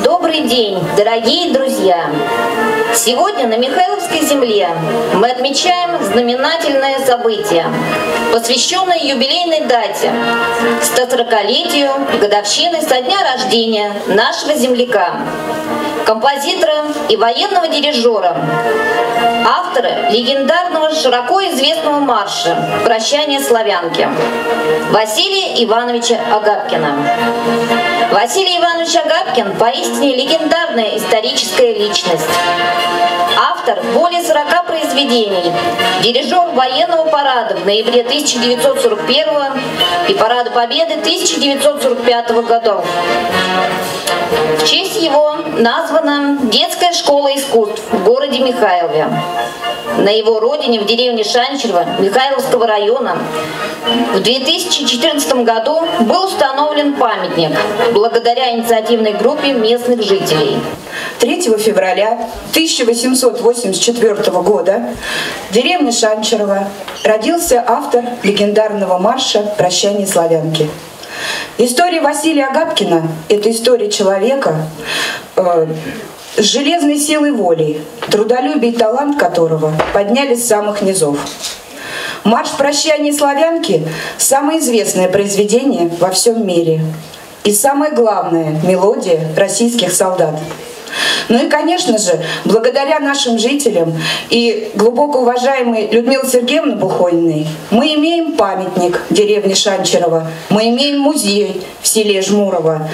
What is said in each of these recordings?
Добрый день, дорогие друзья! Сегодня на Михайловской земле мы отмечаем знаменательное событие, посвященное юбилейной дате, 140-летию годовщины со дня рождения нашего земляка, композитора и военного дирижера, автора легендарного широко известного марша «Прощание славянки» Василия Ивановича Агапкина. Василий Иванович Агапкин поистине легендарная историческая личность. Автор более 40 произведений, дирижер военного парада в ноябре 1941 и парада Победы 1945 годов. В честь его названа детская школа искусств в городе Михайлове. На его родине, в деревне Шанчево Михайловского района, в 2014 году был установлен памятник благодаря инициативной группе местных жителей. 3 февраля 1884 года в деревне Шанчерово родился автор легендарного марша «Прощание славянки». История Василия Агапкина – это история человека э, с железной силой воли, трудолюбие и талант которого подняли с самых низов. Марш прощания славянки – самое известное произведение во всем мире и самое главное – мелодия российских солдат – ну и, конечно же, благодаря нашим жителям и глубоко уважаемой Людмиле Сергеевне Бухониной мы имеем памятник в деревне Шанчерово, мы имеем музей в селе Жмурово.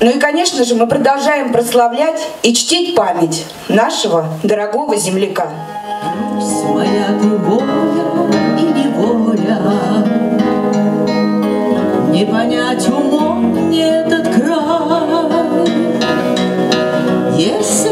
Ну и, конечно же, мы продолжаем прославлять и чтить память нашего дорогого земляка. Не понять умом мне этот край. Если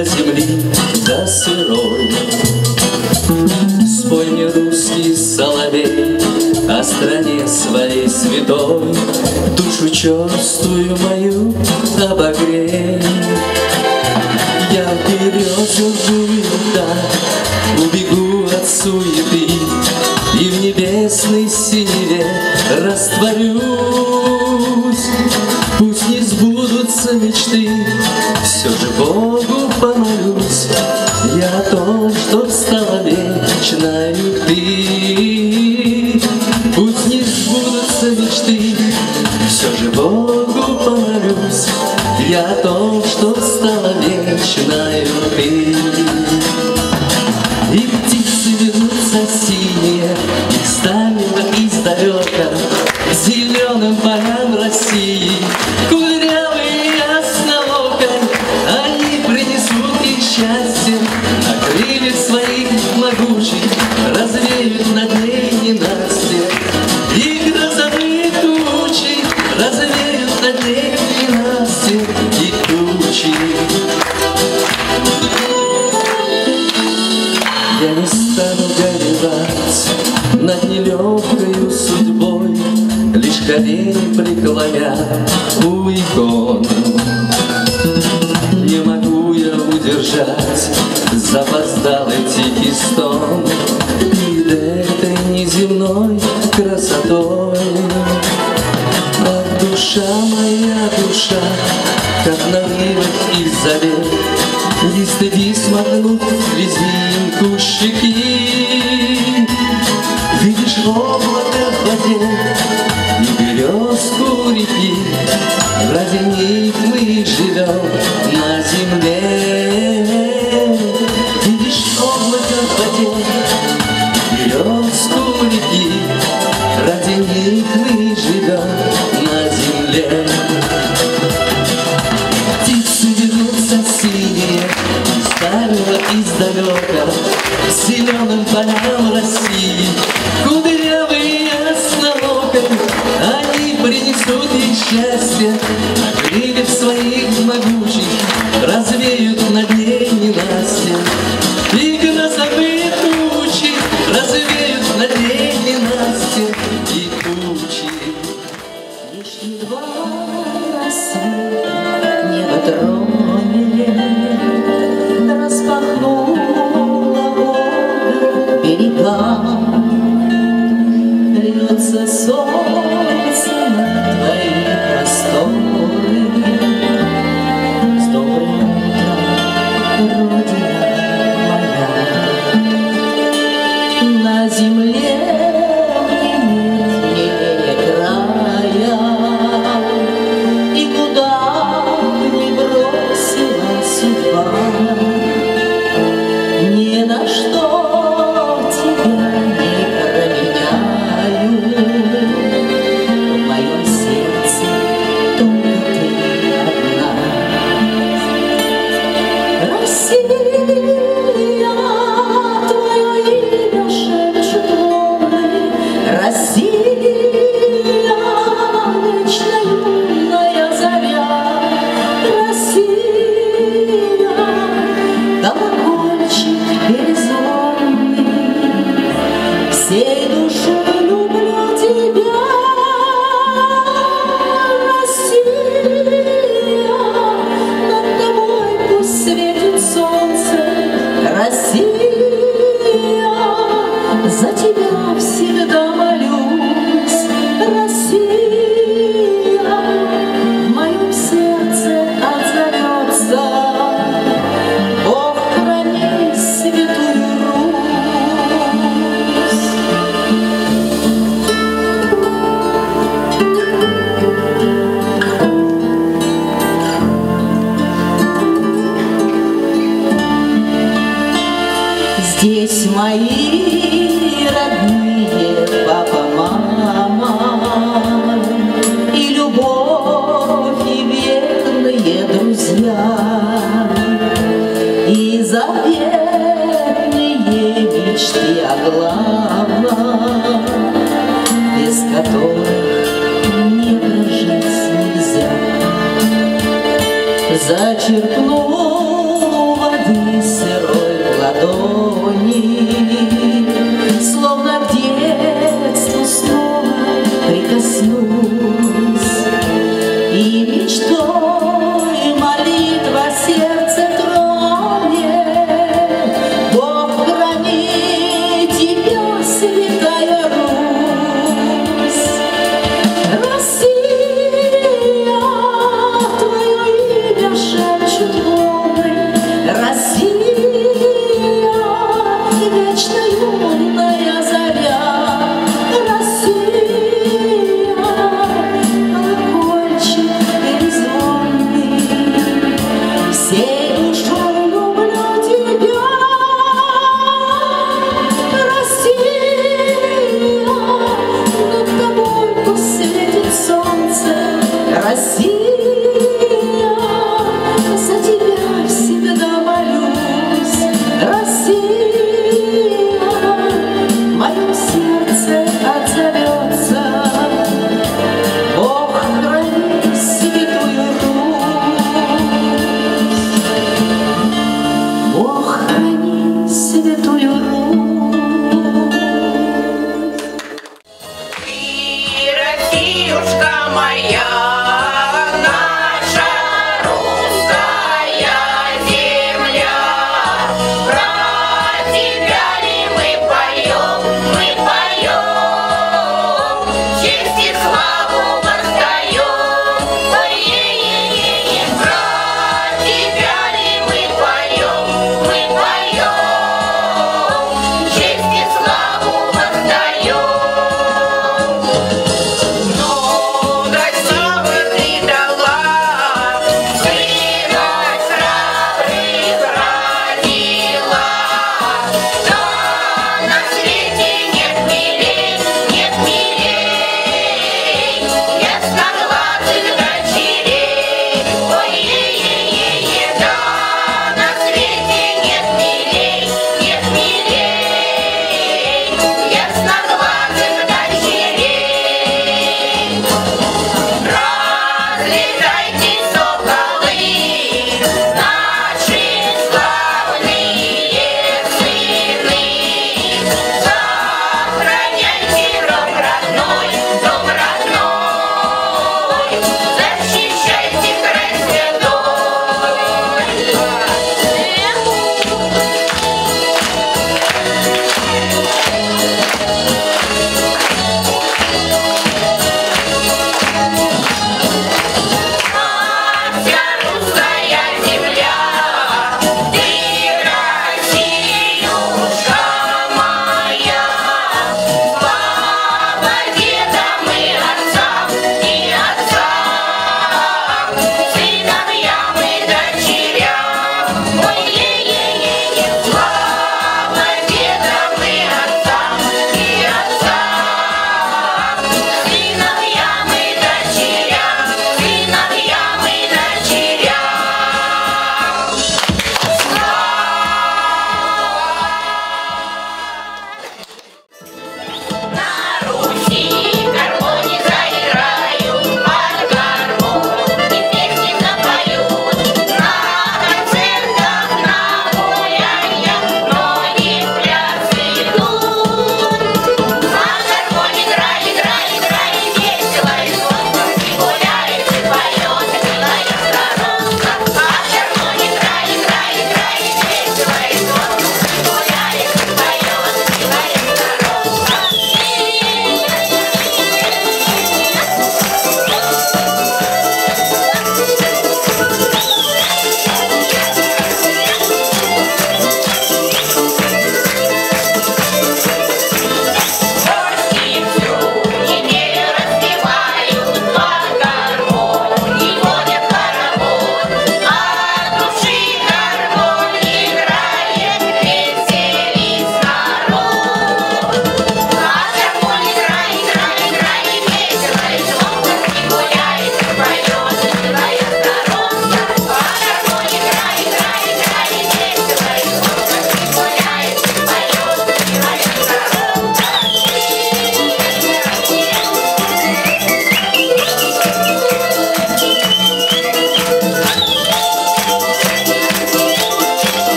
до земли, до сырой. Спой мне русский соловей о стране своей святой, Душу черствую мою обогрей. Я березу да, убегу от суеты, И в небесной синеве растворю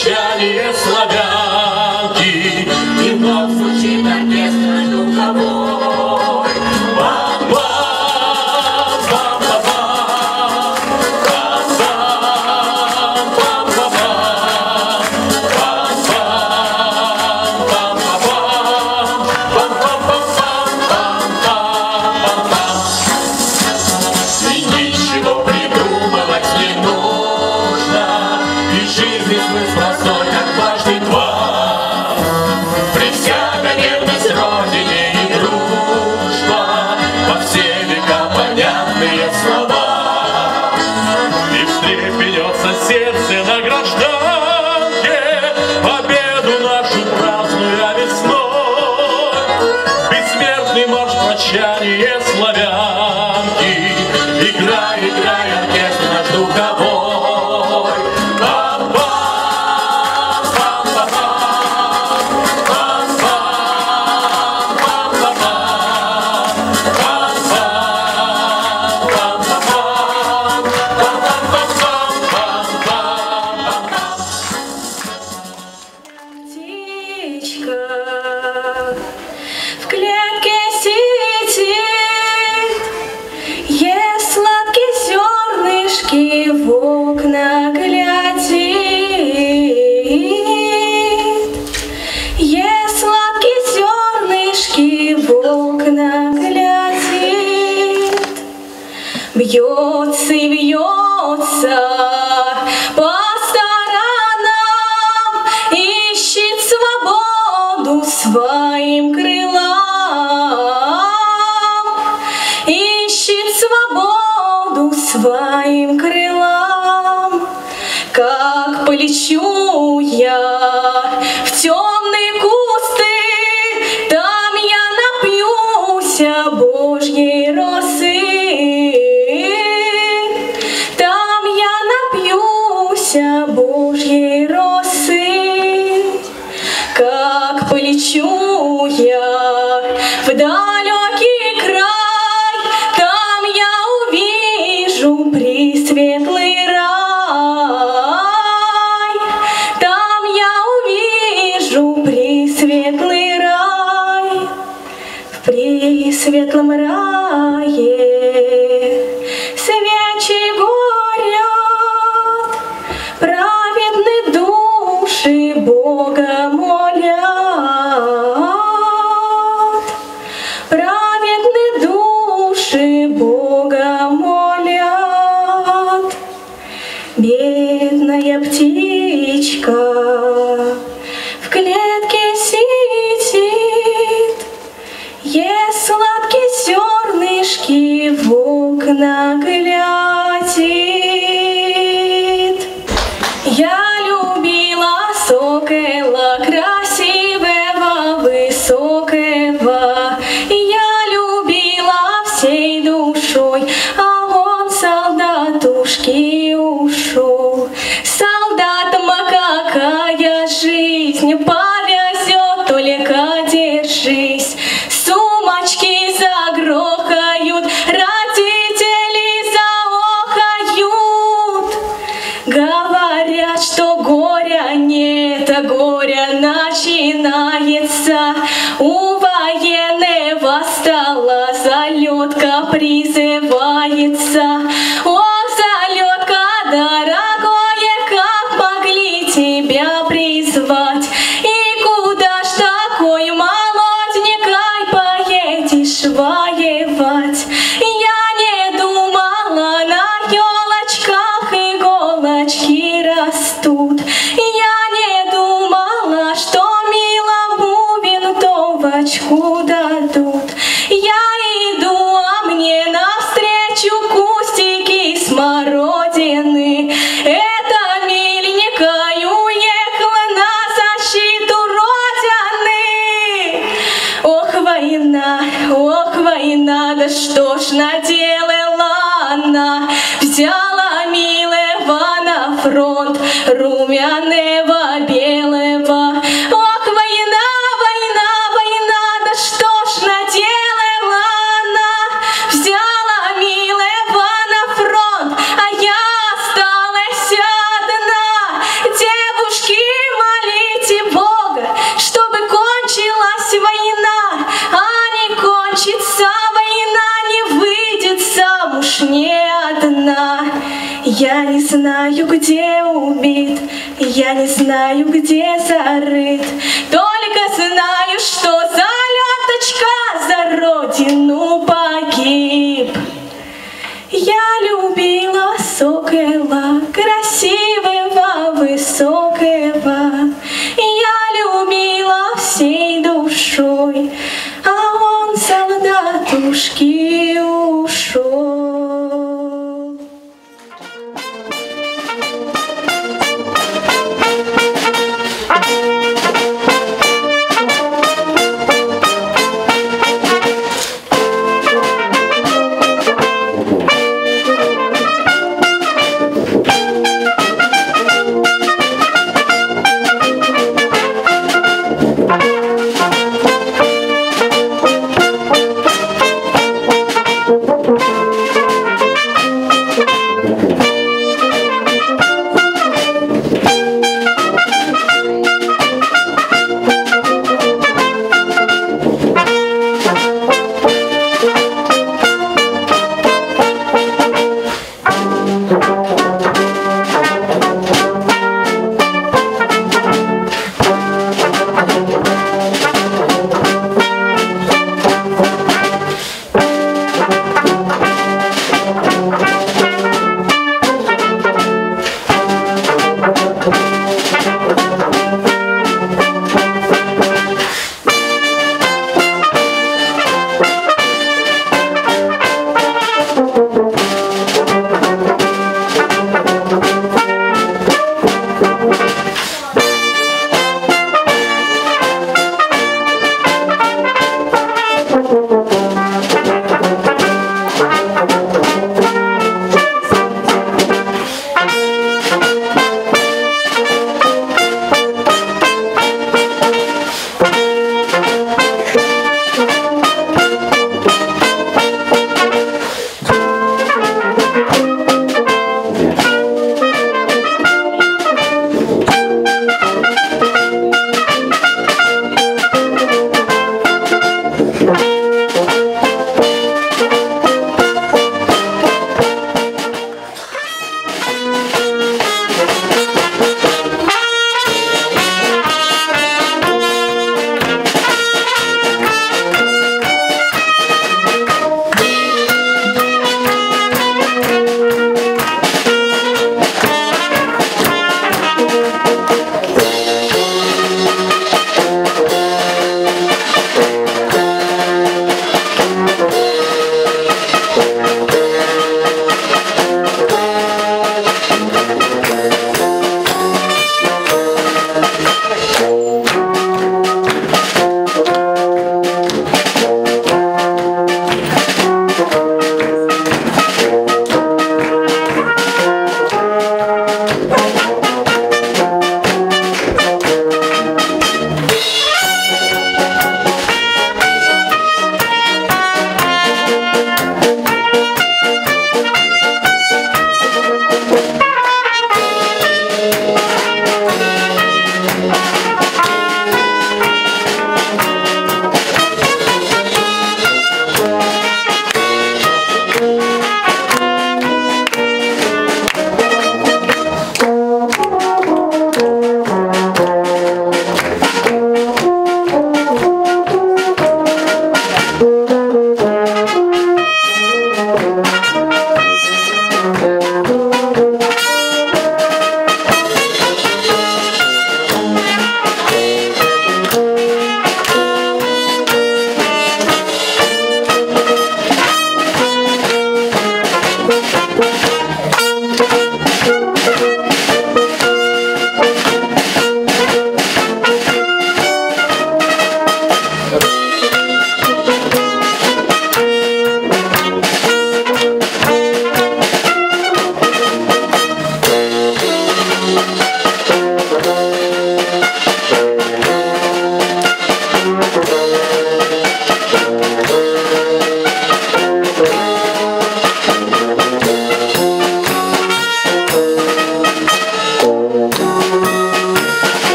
марш прощания But начинается. У военного стола залетка призывается.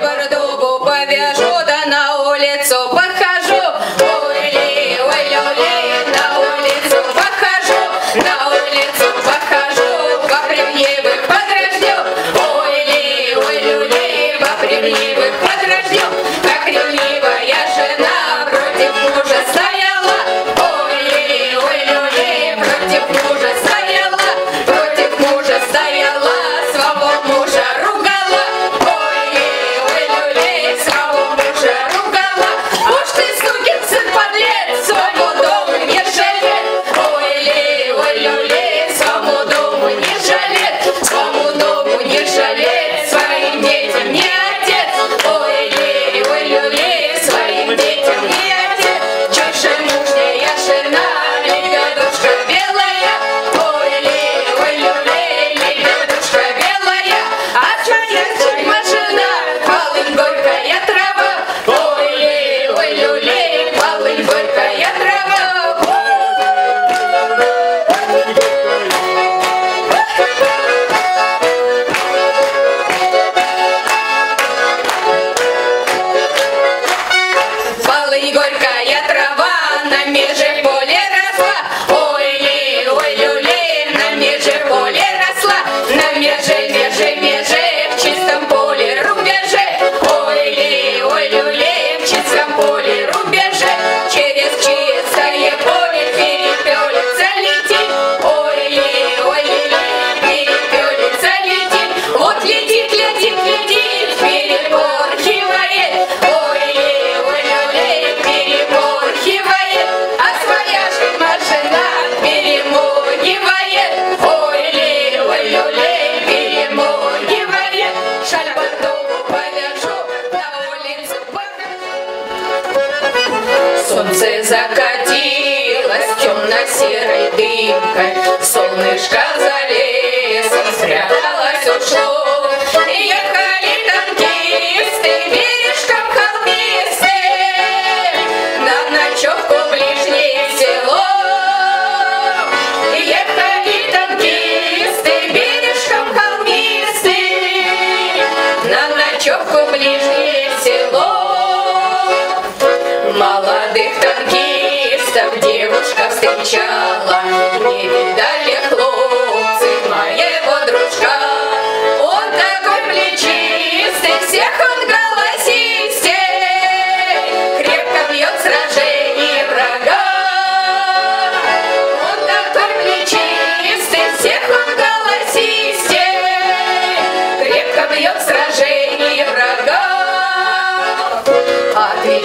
бороду повяжу, да на улицу Солнце закатилось темно-серой дымкой, Солнышко за лесом спряталось, ушло, и я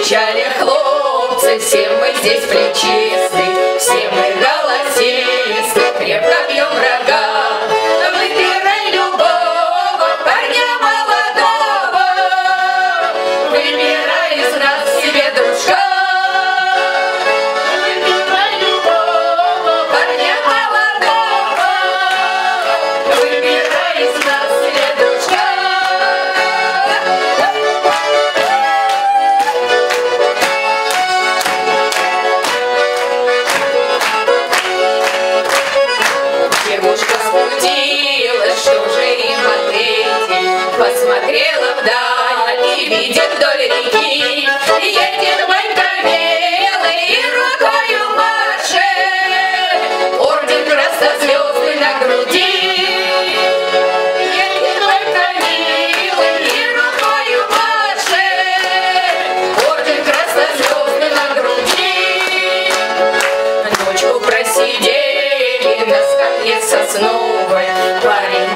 Кричали хлопцы, всем мы здесь плечисты. Белый берег на скале сосновой парень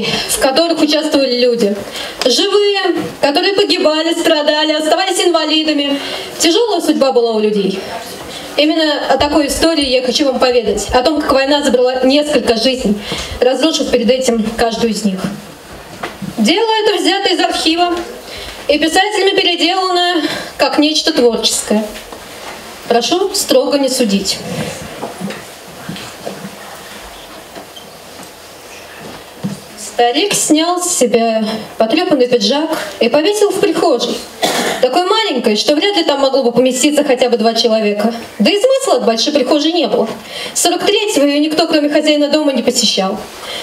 в которых участвовали люди. Живые, которые погибали, страдали, оставались инвалидами. Тяжелая судьба была у людей. Именно о такой истории я хочу вам поведать. О том, как война забрала несколько жизней, разрушив перед этим каждую из них. Дело это взято из архива и писателями переделано как нечто творческое. Прошу строго не судить. Старик снял с себя потрепанный пиджак и повесил в прихожей. Такой маленькой, что вряд ли там могло бы поместиться хотя бы два человека. Да и смысла от большой прихожей не было. 43-го ее никто, кроме хозяина дома, не посещал.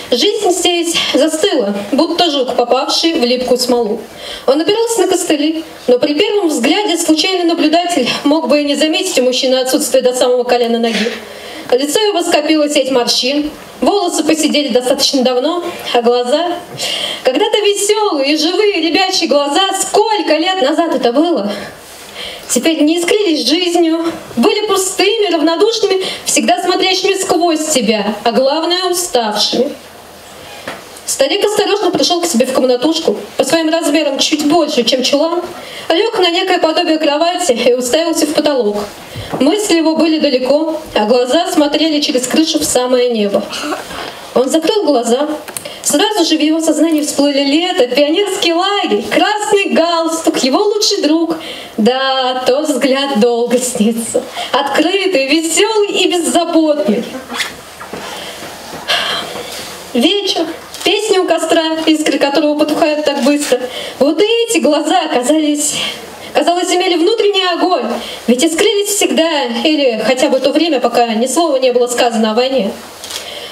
Жизнь здесь застыла, будто жук, попавший в липкую смолу. Он опирался на костыли, но при первом взгляде случайный наблюдатель мог бы и не заметить у мужчины отсутствие до самого колена ноги. Лицо его скопило сеть морщин, волосы посидели достаточно давно, а глаза... Когда-то веселые живые ребячьи глаза, сколько лет назад это было? Теперь не искрились жизнью, были пустыми, равнодушными, всегда смотрящими сквозь себя, а главное уставшими. Старик осторожно пришел к себе в комнатушку, по своим размерам чуть больше, чем чулан, лег на некое подобие кровати и уставился в потолок. Мысли его были далеко, а глаза смотрели через крышу в самое небо. Он закрыл глаза. Сразу же в его сознании всплыли лето, пионерский лагерь, красный галстук, его лучший друг. Да, тот взгляд долго снится. Открытый, веселый и беззаботный. Вечер, песня у костра, искры которого потухают так быстро. Вот эти глаза оказались казалось, имели внутренний огонь, ведь искрились всегда, или хотя бы то время, пока ни слова не было сказано о войне.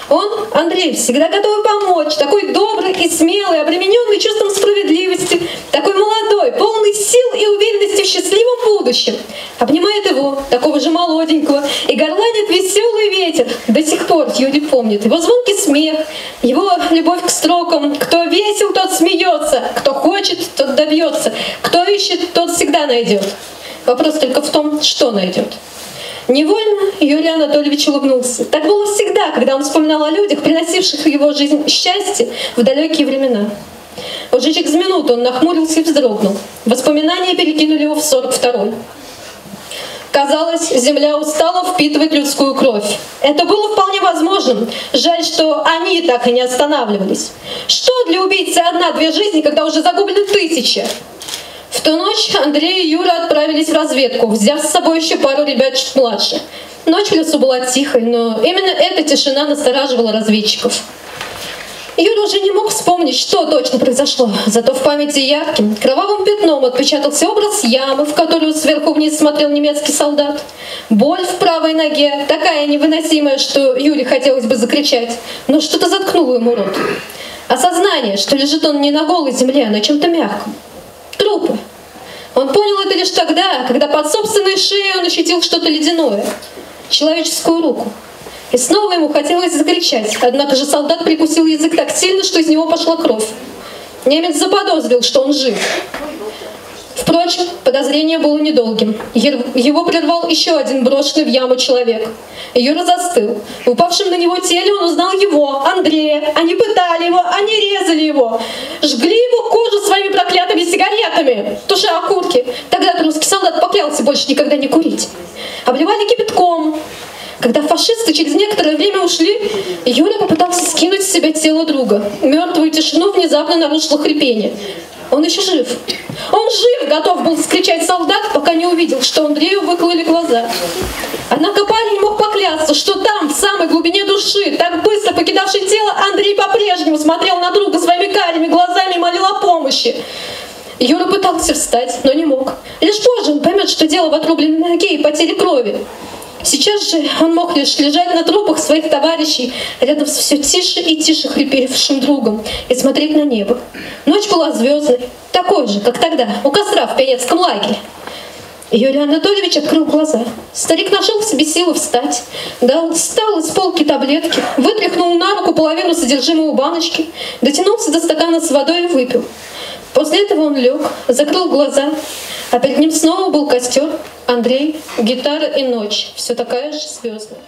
Он, Андрей, всегда готовый помочь, такой добрый и смелый, обремененный чувством справедливости, такой молодой, полный сил и уверенности в счастливом будущем. Обнимает его, такого же молоденького, и горланит веселый ветер. До сих пор Юрий помнит его звонкий смех, его любовь к строкам. Кто весел, тот смеется, кто хочет, тот добьется, кто ищет, тот всегда найдет. Вопрос только в том, что найдет. Невольно Юрий Анатольевич улыбнулся. Так было всегда, когда он вспоминал о людях, приносивших в его жизнь счастье в далекие времена. Уже через минуту он нахмурился и вздрогнул. Воспоминания перекинули его в 42-й. Казалось, земля устала впитывать людскую кровь. Это было вполне возможным. Жаль, что они так и не останавливались. Что для убийцы одна-две жизни, когда уже загублены тысячи? В ту ночь Андрей и Юра отправились в разведку, взяв с собой еще пару ребят чуть младше. Ночь в лесу была тихой, но именно эта тишина настораживала разведчиков. Юра уже не мог вспомнить, что точно произошло, зато в памяти ярким, кровавым пятном отпечатался образ ямы, в которую сверху вниз смотрел немецкий солдат. Боль в правой ноге, такая невыносимая, что Юре хотелось бы закричать, но что-то заткнуло ему рот. Осознание, что лежит он не на голой земле, а на чем-то мягком. Трупы. Он понял это лишь тогда, когда под собственной шеей он ощутил что-то ледяное. Человеческую руку. И снова ему хотелось закричать, однако же солдат прикусил язык так сильно, что из него пошла кровь. Немец заподозрил, что он жив. Впрочем, подозрение было недолгим. Его прервал еще один брошенный в яму человек. Юра застыл. В упавшем на него теле он узнал его, Андрея. Они пытали его, они резали его. Жгли его кожу своими проклятыми сигаретами, туша окурки. Тогда русский солдат поклялся больше никогда не курить. Обливали кипятком. Когда фашисты через некоторое время ушли, Юля попытался скинуть с себя тело друга. Мертвую тишину внезапно нарушило хрипение. Он еще жив. Он жив, готов был скричать солдат, пока не увидел, что Андрею выклали глаза. Однако парень мог поклясться, что там, в самой глубине души, так быстро покидавший тело, Андрей по-прежнему смотрел на друга своими карими глазами и молил о помощи. Юра пытался встать, но не мог. Лишь позже он поймет, что дело в отрубленной ноге и потере крови. Сейчас же он мог лишь лежать на трупах своих товарищей рядом с все тише и тише хрипевшим другом и смотреть на небо. Ночь была звездной, такой же, как тогда, у костра в пионерском лагере. Юрий Анатольевич открыл глаза. Старик нашел в себе силы встать, дал, встал из полки таблетки, вытряхнул на руку половину содержимого баночки, дотянулся до стакана с водой и выпил. После этого он лег, закрыл глаза, а перед ним снова был костер, Андрей, гитара и ночь, все такая же звездная.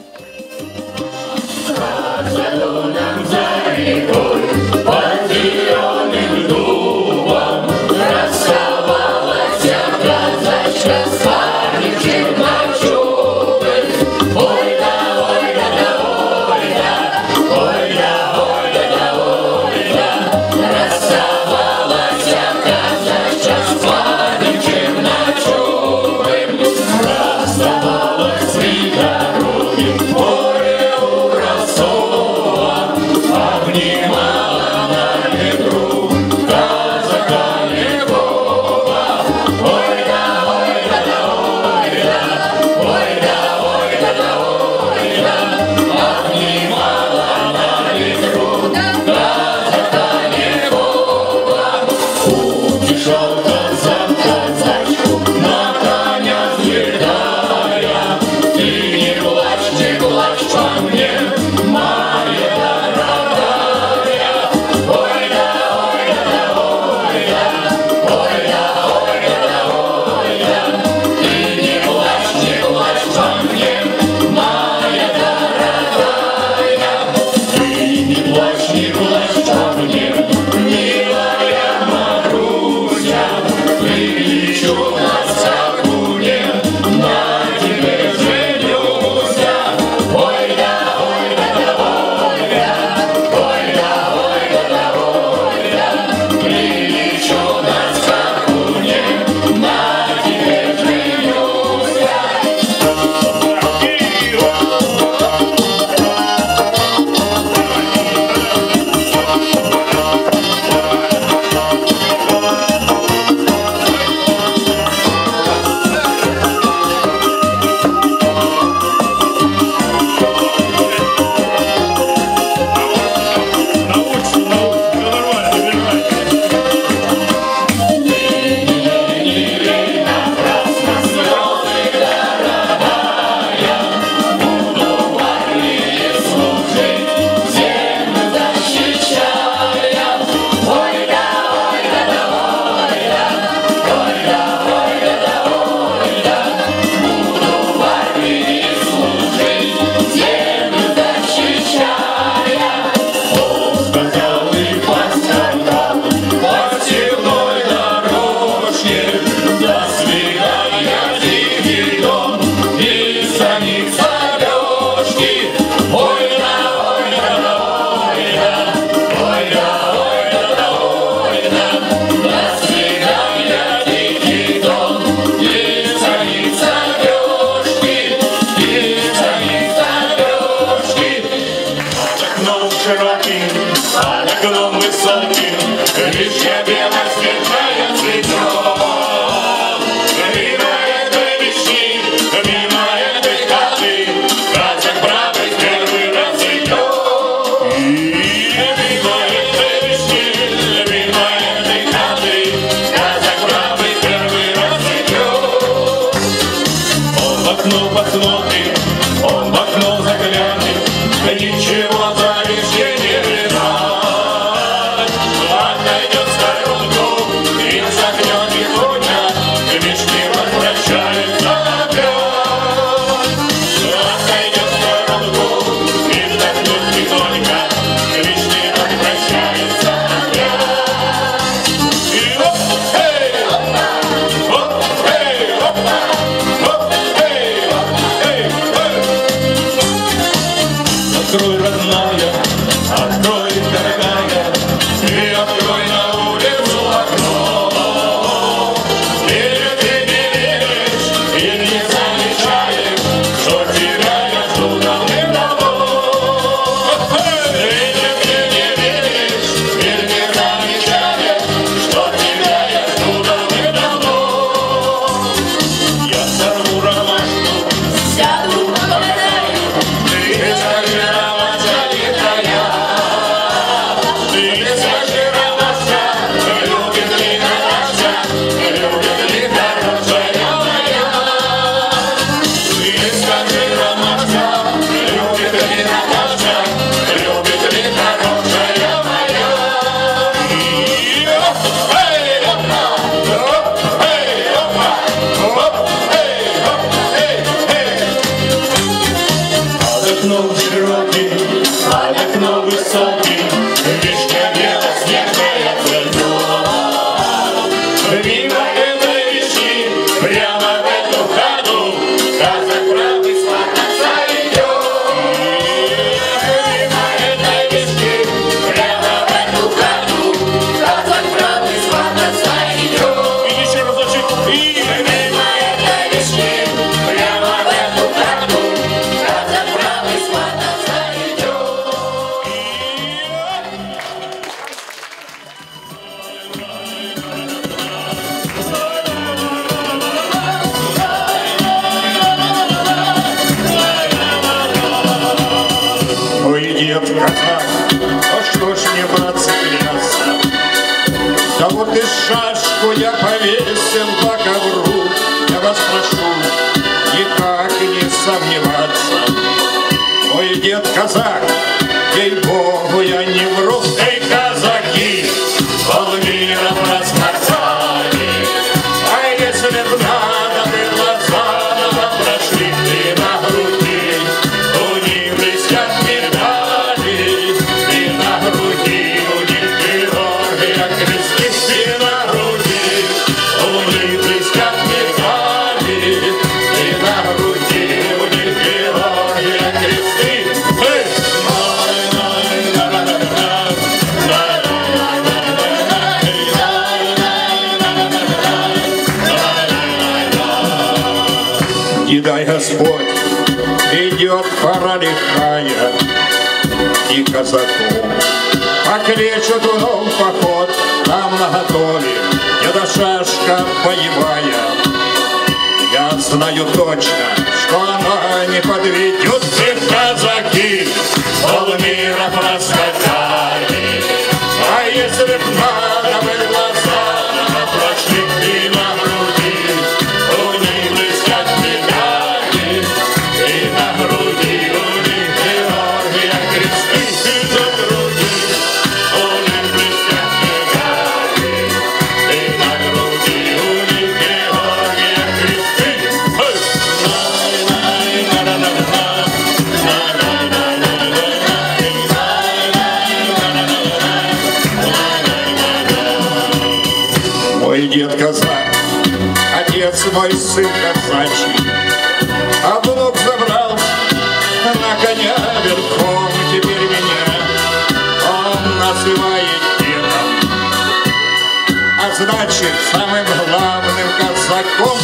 Casaco. лихая и казаков. Покречет вновь поход, нам наготове, деда шашка боевая. Я знаю точно, что она не подведет. Сын казаки пол мира проскакали, а если б самым главным казаком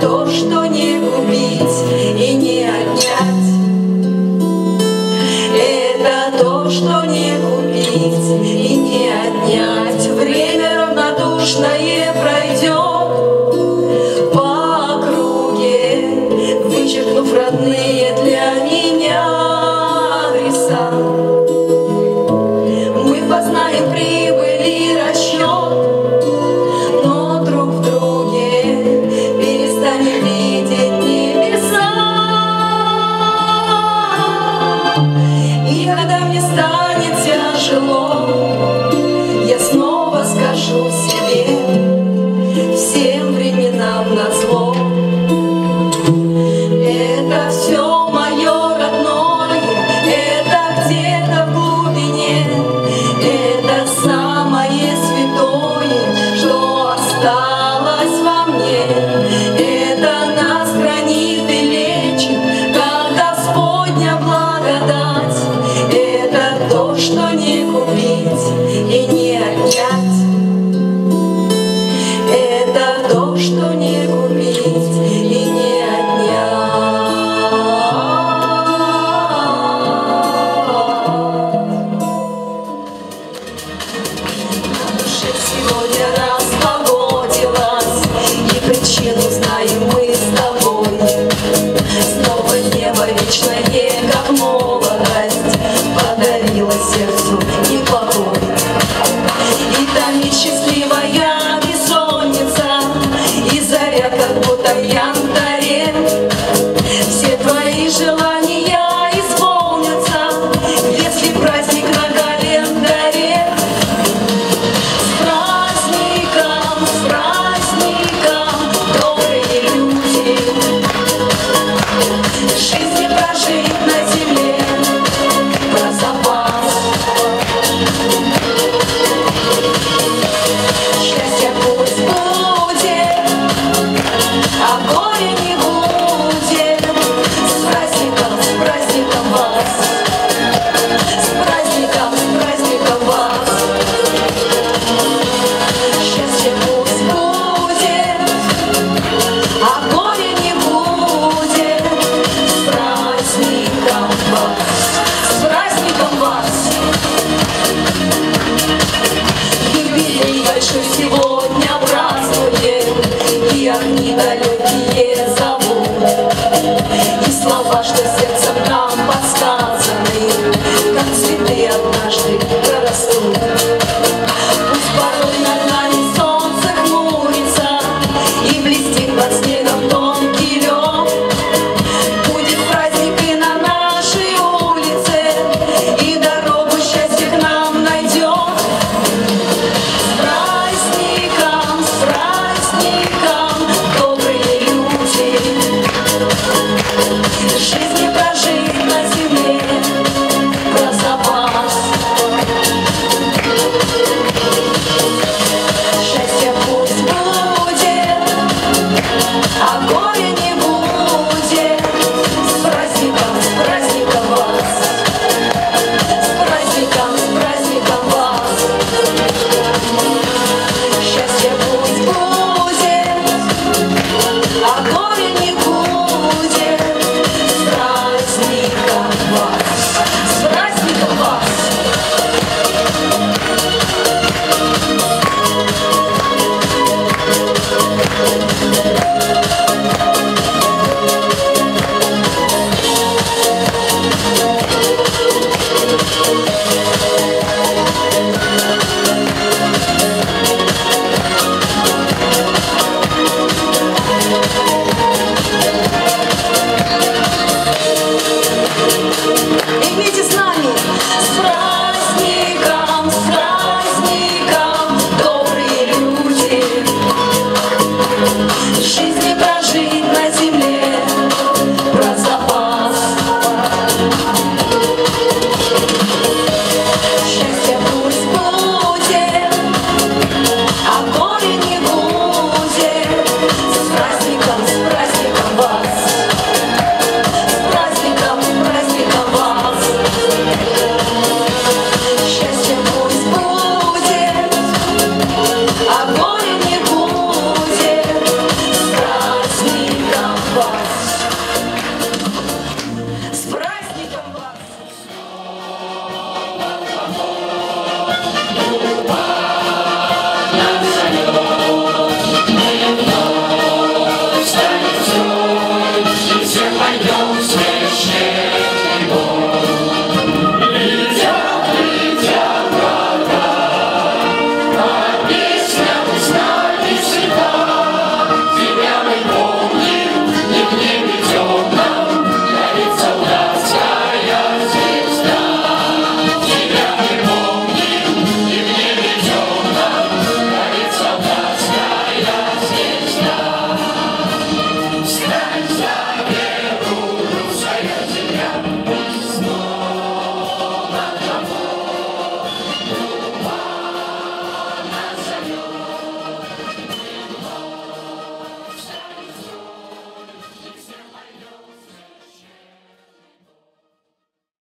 то, что не убить.